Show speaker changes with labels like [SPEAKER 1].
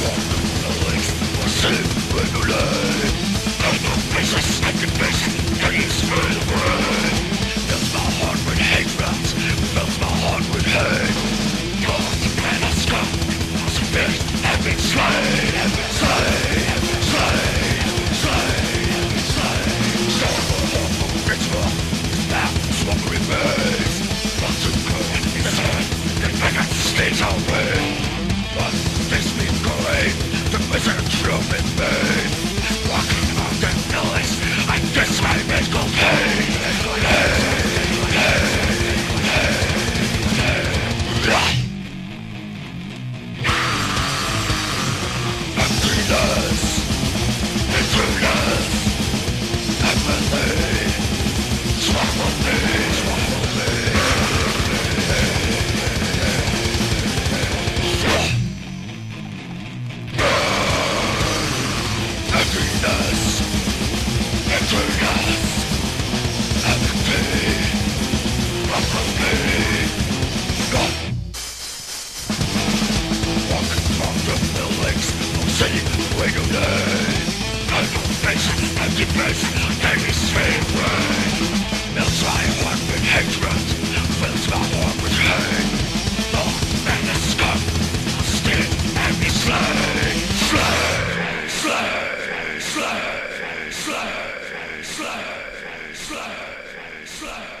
[SPEAKER 1] Yes. sickness and his favorite my heart hatred, my heart with hate skin and slay, slay, slay, slay, slay, slay, slay.